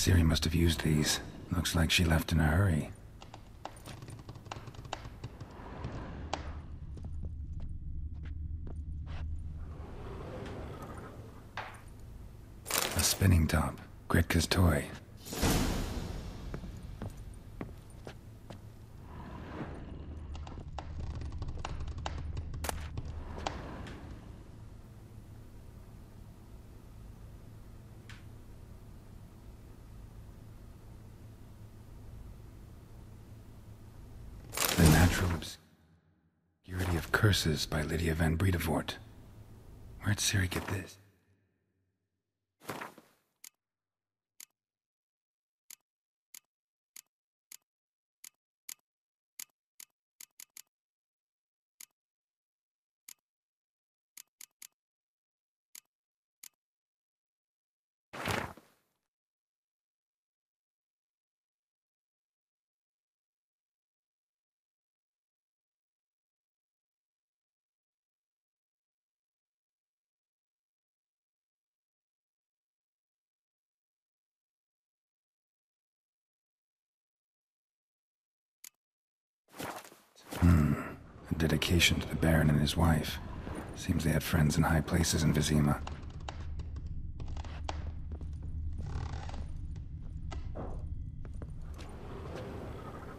Ciri must have used these. Looks like she left in a hurry. A spinning top. Gretka's toy. Natural Obscurity of Curses by Lydia Van Bredevoort. Where'd Ciri get this? Hmm. A dedication to the Baron and his wife. Seems they had friends in high places in Vizima.